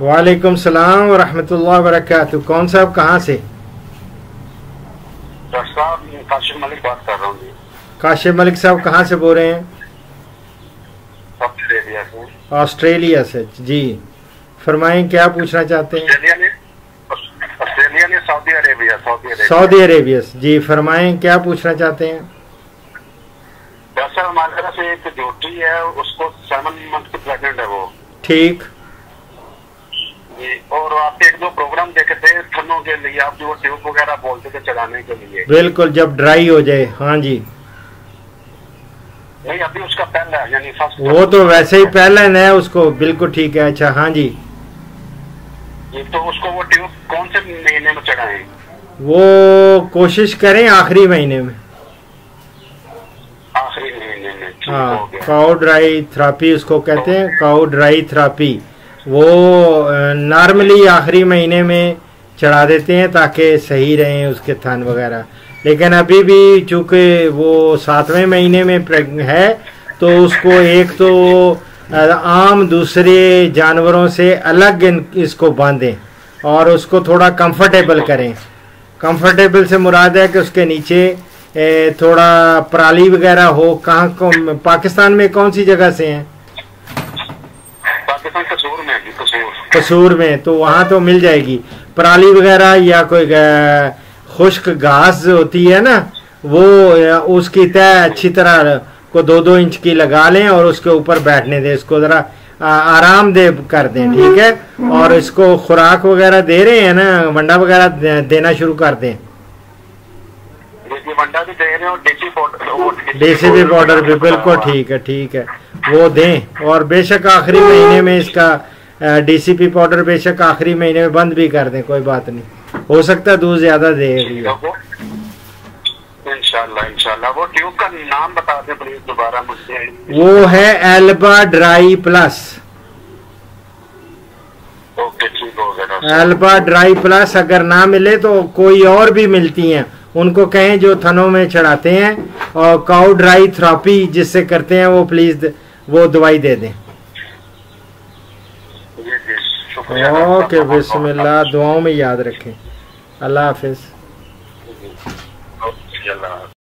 وعلیکم السلام ورحمۃ اللہ وبرکاتہ۔ کون صاحب کہاں سے؟ کاشف ملک جی۔ ملک صاحب کہاں سے بول رہے ہیں؟ آسٹریلیا سے۔ جی۔ فرمائیں کیا پوچھنا چاہتے ہیں؟ سعودی عربیہ سعودی عربیہ۔ جی فرمائیں کیا پوچھنا چاہتے ہیں؟ ایک ڈیوٹی ہے اس کو سیون منتھ کی پریگنٹ ہے وہ۔ ٹھیک۔ جو پروگرام دیکھتے تھے تھنوں کے لیے آپ جو ٹیوب وغیرہ بولتے تھے چلانے کے لیے۔ بالکل جب ڈرائی ہو جائے۔ ہاں جی۔ نہیں ابھی اس کا پہلا یعنی وہ تو ویسے ہی پہلا ہے اس کو۔ بالکل ٹھیک ہے۔ اچھا ہاں جی۔, جی۔ تو اس کو وہ ٹیوب کون سے مہینے میں چڑھائیں؟ وہ کوشش کریں آخری مہینے میں۔ آخری مہینے میں ہاں کاؤ ڈرائی تھراپی اس کو کہتے ہیں کاؤ ڈرائی تھراپی۔ وہ نارملی آخری مہینے میں چڑھا دیتے ہیں تاکہ صحیح رہیں اس کے تھن وغیرہ۔ لیکن ابھی بھی چونکہ وہ ساتویں مہینے میں ہے، تو اس کو ایک تو عام دوسرے جانوروں سے الگ اس کو باندھیں اور اس کو تھوڑا کمفرٹیبل کریں۔ کمفرٹیبل سے مراد ہے کہ اس کے نیچے تھوڑا پرالی وغیرہ ہو۔ کہاں پاکستان میں کون سی جگہ سے ہیں؟ قصور میں تو وہاں تو مل جائے گی۔ پرالی وغیرہ یا کوئی خشک گھاس ہوتی ہے نا وہ اس کی طے اچھی طرح کو دو دو انچ کی لگا لیں اور اس کے اوپر بیٹھنے دیں۔ اس کو ذرا آرام دے کر دیں ٹھیک ہے؟ اور اس کو خوراک وغیرہ دے رہے ہیں نا منڈا وغیرہ دینا شروع کر دیں۔ ڈیسی پی پاؤڈر بھی بالکل ٹھیک ہے ٹھیک ہے وہ دیں۔ اور بے شک آخری مہینے میں اس کا ڈی سی پی پاؤڈر بے شک آخری مہینے میں بند بھی کر دیں کوئی بات نہیں۔ ہو سکتا ہے دودھ زیادہ دے گی انشاءاللہ انشاءاللہ۔ وہ کا نام بتا پلیز دوبارہ مجھ سے وہ ہے Elba dry plus. Elba dry plus اگر نہ ملے تو کوئی اور بھی ملتی ہیں۔ ان کو کہیں جو تھنوں میں چڑھاتے ہیں اور کاؤ ڈرائی تھراپی جس سے کرتے ہیں وہ پلیز وہ دوائی دے دیں۔ اوکے بسم اللہ دعاؤں میں یاد رکھیں۔ اللہ حافظ۔ جی، اللہ حافظ۔